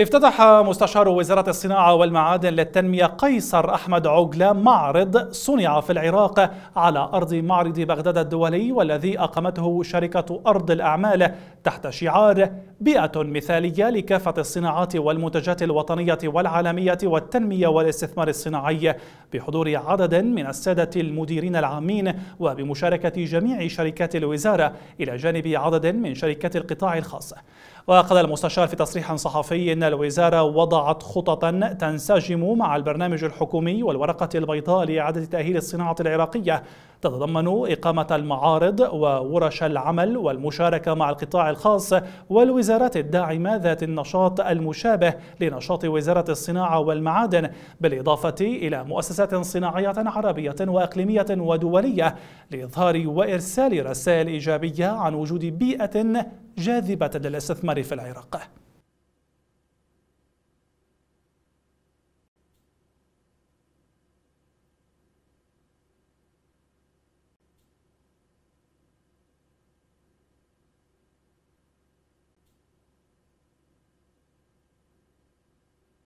افتتح مستشار وزارة الصناعة والمعادن للتنمية قيصر أحمد عقلة معرض صنع في العراق على أرض معرض بغداد الدولي والذي أقامته شركة أرض الأعمال تحت شعار بيئة مثالية لكافة الصناعات والمنتجات الوطنية والعالمية والتنمية والاستثمار الصناعي بحضور عدد من السادة المديرين العامين وبمشاركة جميع شركات الوزارة إلى جانب عدد من شركات القطاع الخاص. وقال المستشار في تصريح صحفي أن الوزارة وضعت خططا تنسجم مع البرنامج الحكومي والورقة البيضاء لإعادة تأهيل الصناعة العراقية تتضمن إقامة المعارض وورش العمل والمشاركة مع القطاع الخاص والوزارات الداعمة ذات النشاط المشابه لنشاط وزارة الصناعة والمعادن بالإضافة إلى مؤسسات صناعية عربية وإقليمية ودولية لإظهار وإرسال رسائل إيجابية عن وجود بيئة جاذبة للاستثمار في العراق.